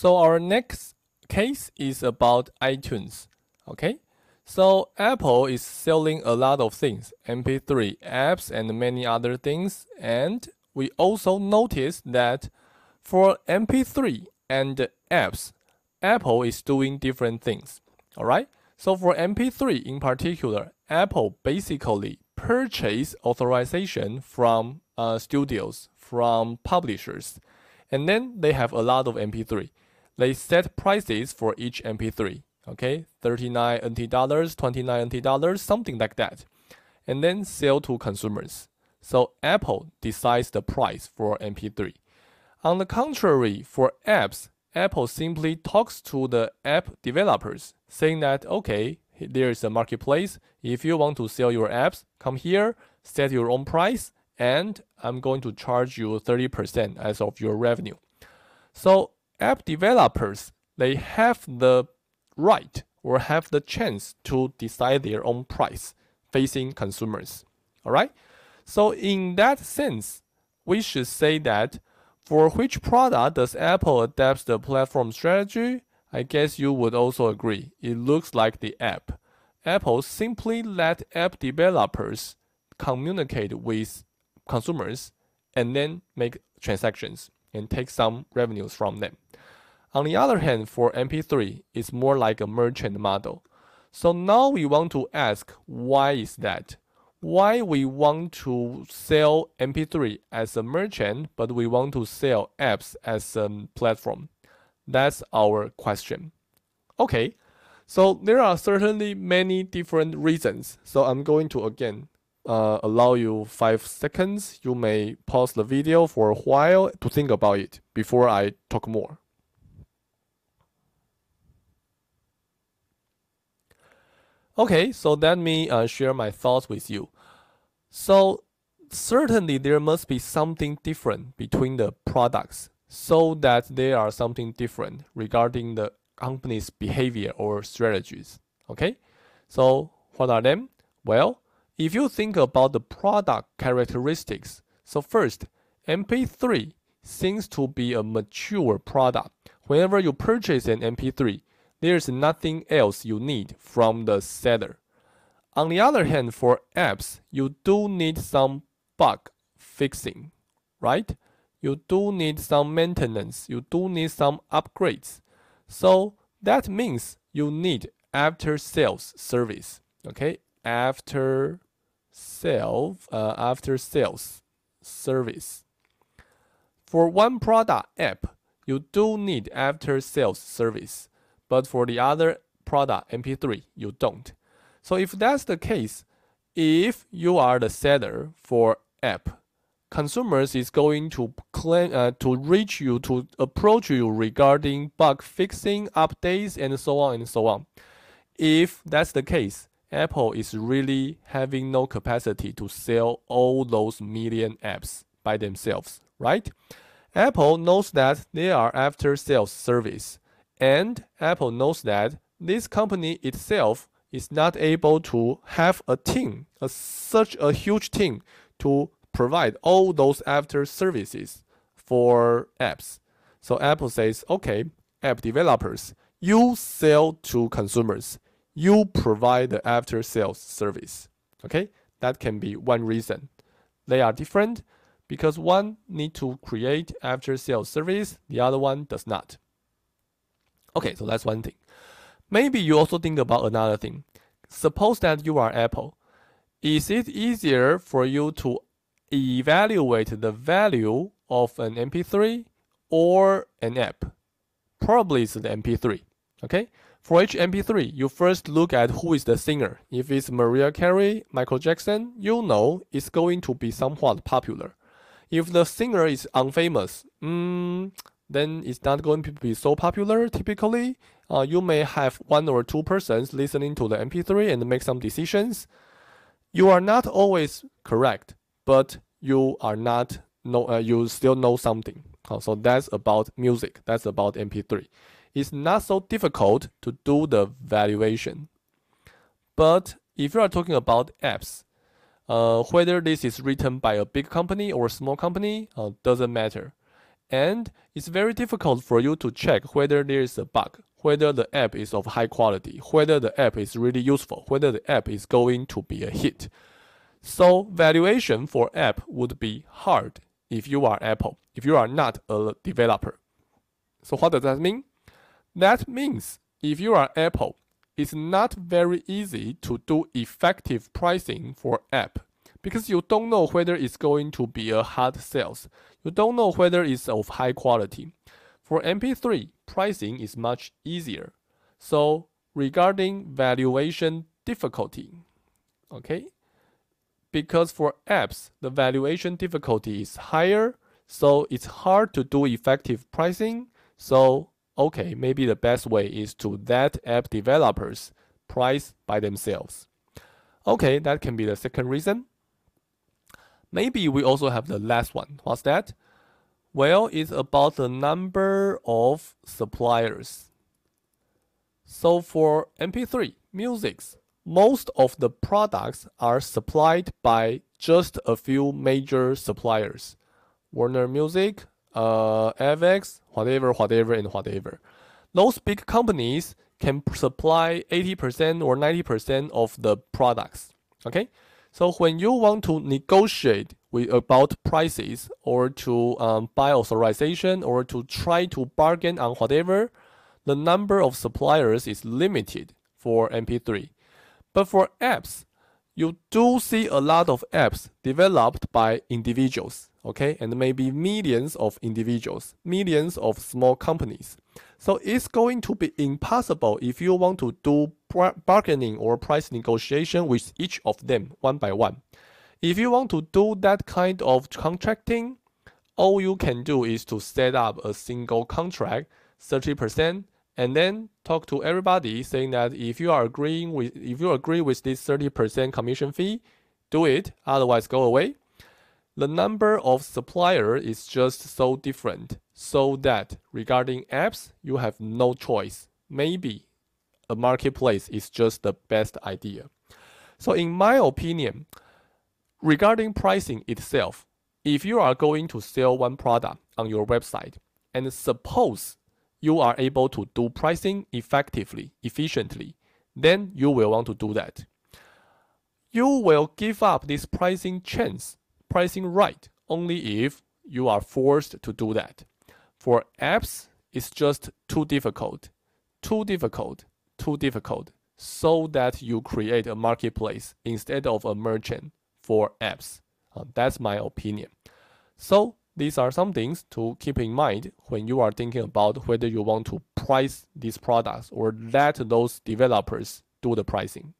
So our next case is about iTunes. Okay. So Apple is selling a lot of things, MP3, apps, and many other things. And we also notice that for MP3 and apps, Apple is doing different things. All right. So for MP3 in particular, Apple basically purchase authorization from uh, studios, from publishers, and then they have a lot of MP3. They set prices for each MP3. Okay, 39 NT dollars, 29 NT dollars, something like that, and then sell to consumers. So Apple decides the price for MP3. On the contrary, for apps, Apple simply talks to the app developers, saying that, okay, there is a marketplace. If you want to sell your apps, come here, set your own price, and I'm going to charge you 30% as of your revenue. So app developers, they have the right or have the chance to decide their own price facing consumers. All right? So in that sense, we should say that for which product does Apple adapt the platform strategy? I guess you would also agree. It looks like the app. Apple simply let app developers communicate with consumers and then make transactions and take some revenues from them. On the other hand, for MP3, it's more like a merchant model. So now we want to ask why is that? why we want to sell MP3 as a merchant, but we want to sell apps as a platform? That's our question. Okay, so there are certainly many different reasons. So I'm going to again uh, allow you five seconds. You may pause the video for a while to think about it before I talk more. Okay, so let me uh, share my thoughts with you. So certainly there must be something different between the products so that there are something different regarding the company's behavior or strategies. Okay, so what are them? Well, if you think about the product characteristics, so first, MP3 seems to be a mature product. Whenever you purchase an MP3, there's nothing else you need from the seller. On the other hand, for apps, you do need some bug fixing, right? You do need some maintenance, you do need some upgrades. So that means you need after sales service, okay? After sales, uh, after sales service. For one product app, you do need after sales service but for the other product MP3 you don't. So if that's the case, if you are the seller for app, consumers is going to claim uh, to reach you to approach you regarding bug fixing, updates, and so on and so on. If that's the case, Apple is really having no capacity to sell all those million apps by themselves, right? Apple knows that they are after sales service and Apple knows that this company itself is not able to have a team, a, such a huge team to provide all those after services for apps. So Apple says, okay, app developers, you sell to consumers. You provide the after sales service. Okay, that can be one reason. They are different because one need to create after sales service, the other one does not. Okay, so that's one thing. Maybe you also think about another thing. Suppose that you are Apple. Is it easier for you to evaluate the value of an MP3 or an app? Probably it's the MP3. Okay? For each MP3, you first look at who is the singer. If it's Mariah Carey, Michael Jackson, you know it's going to be somewhat popular. If the singer is unfamous, mm, then it's not going to be so popular typically. Uh, you may have one or two persons listening to the MP3 and make some decisions. You are not always correct, but you are not know, uh, you still know something. Uh, so that's about music. That's about MP3. It's not so difficult to do the valuation. But if you are talking about apps, uh, whether this is written by a big company or a small company uh, doesn't matter and it's very difficult for you to check whether there is a bug, whether the app is of high quality, whether the app is really useful, whether the app is going to be a hit. So valuation for app would be hard if you are Apple, if you are not a developer. So what does that mean? That means if you are Apple, it's not very easy to do effective pricing for app because you don't know whether it's going to be a hard sales. You don't know whether it's of high quality. For MP3, pricing is much easier. So regarding valuation difficulty, okay, because for apps, the valuation difficulty is higher, so it's hard to do effective pricing. So, okay, maybe the best way is to let app developers price by themselves. Okay, that can be the second reason. Maybe we also have the last one. What's that? Well, it's about the number of suppliers. So for MP3, musics, most of the products are supplied by just a few major suppliers. Warner Music, uh, Avex, whatever, whatever, and whatever. Those big companies can supply 80% or 90% of the products. Okay, so when you want to negotiate with about prices or to um, buy authorization or to try to bargain on whatever, the number of suppliers is limited for MP3. But for apps, you do see a lot of apps developed by individuals, okay, and maybe millions of individuals, millions of small companies. So it's going to be impossible if you want to do bargaining or price negotiation with each of them one by one. If you want to do that kind of contracting, all you can do is to set up a single contract, 30%, and then talk to everybody saying that if you are agreeing with if you agree with this 30% commission fee, do it, otherwise go away. The number of supplier is just so different so that regarding apps, you have no choice. Maybe a marketplace is just the best idea. So in my opinion, regarding pricing itself, if you are going to sell one product on your website and suppose you are able to do pricing effectively, efficiently, then you will want to do that. You will give up this pricing chance, pricing right, only if you are forced to do that. For apps, it's just too difficult, too difficult, too difficult, so that you create a marketplace instead of a merchant for apps. Uh, that's my opinion. So these are some things to keep in mind when you are thinking about whether you want to price these products or let those developers do the pricing.